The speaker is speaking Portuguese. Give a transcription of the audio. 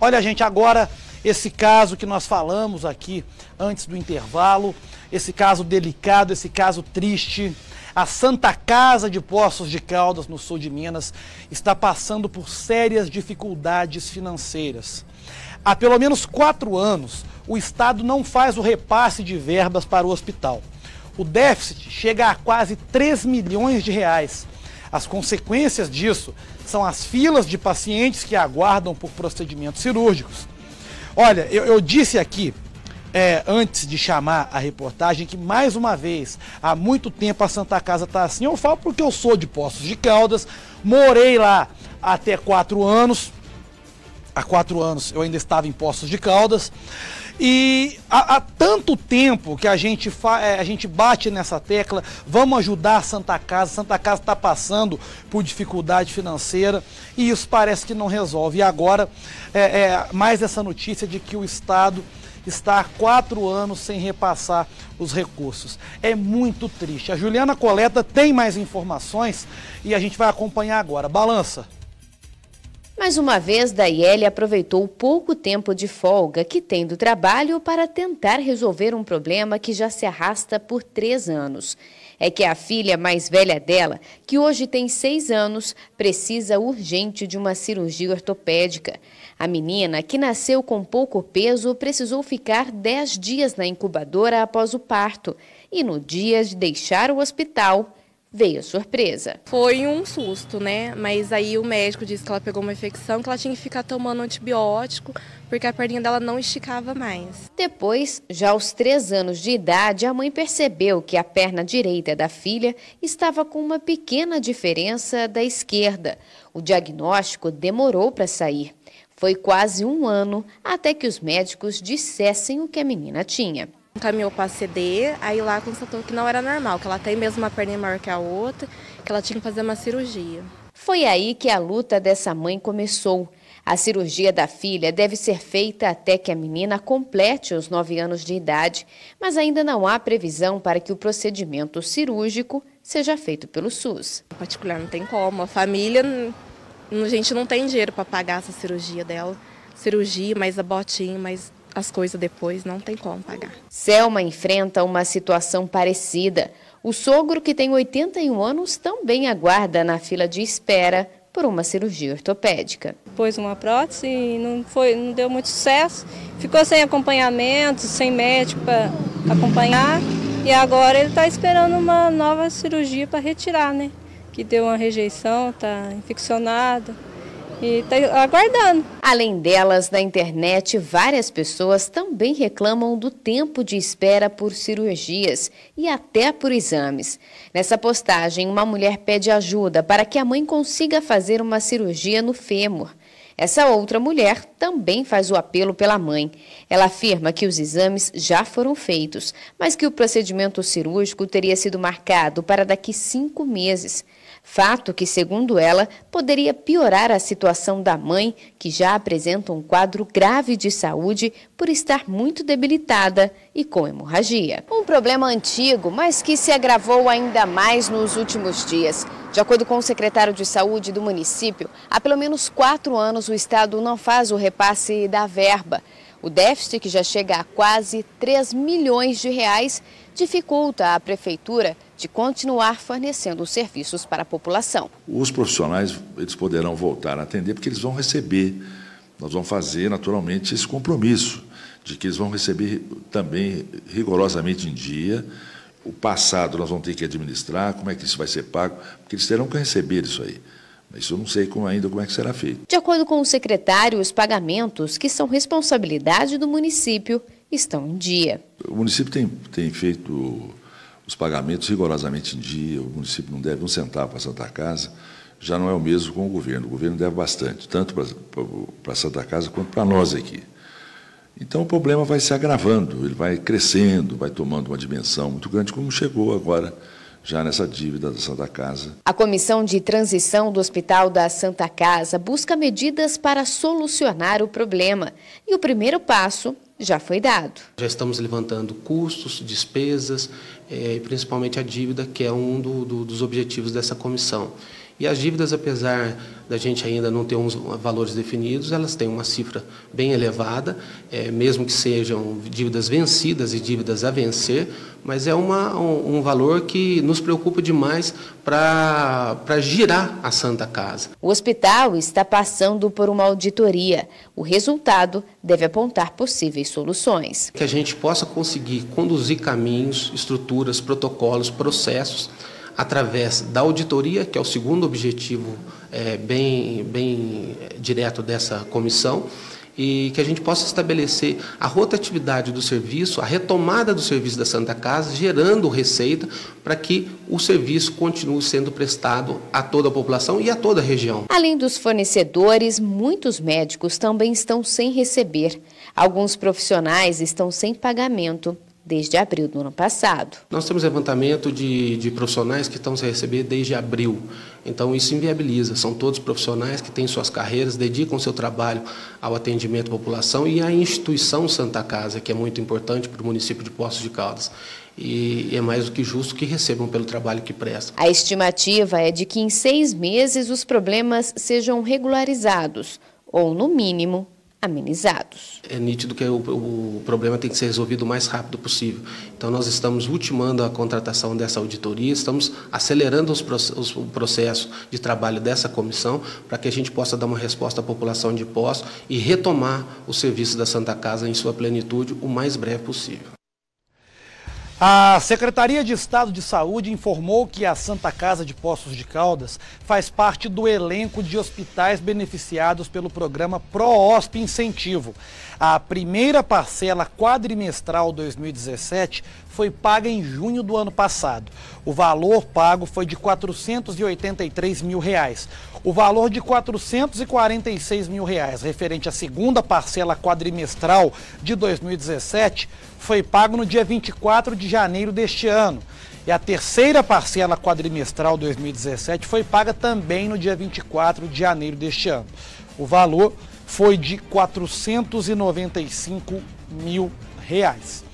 Olha, gente, agora esse caso que nós falamos aqui antes do intervalo, esse caso delicado, esse caso triste. A Santa Casa de Poços de Caldas, no sul de Minas, está passando por sérias dificuldades financeiras. Há pelo menos quatro anos, o Estado não faz o repasse de verbas para o hospital. O déficit chega a quase 3 milhões de reais. As consequências disso são as filas de pacientes que aguardam por procedimentos cirúrgicos. Olha, eu, eu disse aqui, é, antes de chamar a reportagem, que mais uma vez, há muito tempo a Santa Casa está assim. Eu falo porque eu sou de Poços de Caldas, morei lá até quatro anos. Há quatro anos eu ainda estava em Poços de Caldas. E há, há, tanto tempo que a gente, é, a gente bate nessa tecla, vamos ajudar Santa Casa. Santa Casa está passando por dificuldade financeira e isso parece que não resolve. E agora, é, é, mais essa notícia de que o Estado está há quatro anos sem repassar os recursos. É muito triste. A Juliana Coleta tem mais informações e a gente vai acompanhar agora. Balança. Mais uma vez, Daiele aproveitou o pouco tempo de folga que tem do trabalho para tentar resolver um problema que já se arrasta por três anos. É que a filha mais velha dela, que hoje tem seis anos, precisa urgente de uma cirurgia ortopédica. A menina, que nasceu com pouco peso, precisou ficar dez dias na incubadora após o parto. E no dia de deixar o hospital, veio a surpresa. Foi um susto, né? Mas aí o médico disse que ela pegou uma infecção, que ela tinha que ficar tomando antibiótico, porque a perninha dela não esticava mais. Depois, já aos três anos de idade, a mãe percebeu que a perna direita da filha estava com uma pequena diferença da esquerda. O diagnóstico demorou para sair. Foi quase um ano até que os médicos dissessem o que a menina tinha. Encaminhou para a CD, aí lá constatou que não era normal, que ela tem mesmo uma perna maior que a outra, que ela tinha que fazer uma cirurgia. Foi aí que a luta dessa mãe começou. A cirurgia da filha deve ser feita até que a menina complete os nove anos de idade, mas ainda não há previsão para que o procedimento cirúrgico seja feito pelo SUS. Em particular, não tem como. A família, a gente não tem dinheiro para pagar essa cirurgia dela. Cirurgia, mais a botinha, mais as coisas depois, não tem como pagar. Selma enfrenta uma situação parecida. O sogro, que tem 81 anos, também aguarda na fila de espera por uma cirurgia ortopédica. Pôs uma prótese e não, foi, não deu muito sucesso, ficou sem acompanhamento, sem médico para acompanhar e agora ele está esperando uma nova cirurgia para retirar, né? Que deu uma rejeição, está infeccionado e está aguardando. Além delas, na internet, várias pessoas também reclamam do tempo de espera por cirurgias e até por exames. Nessa postagem, uma mulher pede ajuda para que a mãe consiga fazer uma cirurgia no fêmur. Essa outra mulher também faz o apelo pela mãe. Ela afirma que os exames já foram feitos, mas que o procedimento cirúrgico teria sido marcado para daqui cinco meses. Fato que, segundo ela, poderia piorar a situação da mãe, que já apresenta um quadro grave de saúde por estar muito debilitada e com hemorragia. Um problema antigo, mas que se agravou ainda mais nos últimos dias. De acordo com o secretário de Saúde do município, há pelo menos quatro anos o Estado não faz o repasse da verba. O déficit, que já chega a quase 3 milhões de reais, dificulta a prefeitura de continuar fornecendo os serviços para a população. Os profissionais eles poderão voltar a atender porque eles vão receber. Nós vamos fazer naturalmente esse compromisso de que eles vão receber também rigorosamente em dia. O passado nós vamos ter que administrar, como é que isso vai ser pago, porque eles terão que receber isso aí. Mas eu não sei como, ainda como é que será feito. De acordo com o secretário, os pagamentos, que são responsabilidade do município, estão em dia. O município tem, tem feito os pagamentos rigorosamente em dia, o município não deve um centavo para a Santa Casa, já não é o mesmo com o governo. O governo deve bastante, tanto para a Santa Casa quanto para nós aqui. Então o problema vai se agravando, ele vai crescendo, vai tomando uma dimensão muito grande, como chegou agora já nessa dívida da Santa Casa. A Comissão de Transição do Hospital da Santa Casa busca medidas para solucionar o problema. E o primeiro passo já foi dado. Já estamos levantando custos, despesas é, e principalmente a dívida, que é um do, do, dos objetivos dessa comissão. E as dívidas, apesar da gente ainda não ter uns valores definidos, elas têm uma cifra bem elevada, é, mesmo que sejam dívidas vencidas e dívidas a vencer, mas é uma, um, um valor que nos preocupa demais para girar a Santa Casa. O hospital está passando por uma auditoria. O resultado deve apontar possíveis soluções. Que a gente possa conseguir conduzir caminhos, estruturas, protocolos, processos através da auditoria, que é o segundo objetivo é, bem, bem direto dessa comissão, e que a gente possa estabelecer a rotatividade do serviço, a retomada do serviço da Santa Casa, gerando receita para que o serviço continue sendo prestado a toda a população e a toda a região. Além dos fornecedores, muitos médicos também estão sem receber. Alguns profissionais estão sem pagamento desde abril do ano passado. Nós temos levantamento de, de profissionais que estão sem receber desde abril. Então isso inviabiliza. São todos profissionais que têm suas carreiras, dedicam seu trabalho ao atendimento à população e à instituição Santa Casa, que é muito importante para o município de Poços de Caldas. E é mais do que justo que recebam pelo trabalho que prestam. A estimativa é de que em seis meses os problemas sejam regularizados, ou no mínimo amenizados. É nítido que o, o, problema tem que ser resolvido o mais rápido possível. Então, nós estamos ultimando a contratação dessa auditoria, estamos acelerando os, os, o processo de trabalho dessa comissão para que a gente possa dar uma resposta à população de Poço e retomar o serviço da Santa Casa em sua plenitude o mais breve possível. A Secretaria de Estado de Saúde informou que a Santa Casa de Poços de Caldas faz parte do elenco de hospitais beneficiados pelo programa ProHosp Incentivo. A primeira parcela quadrimestral 2017 foi paga em junho do ano passado. O valor pago foi de 483 mil reais. O valor de 446 mil reais, referente à segunda parcela quadrimestral de 2017, foi pago no dia 24 de janeiro deste ano. E a terceira parcela quadrimestral 2017 foi paga também no dia 24 de janeiro deste ano. O valor foi de 495 mil reais.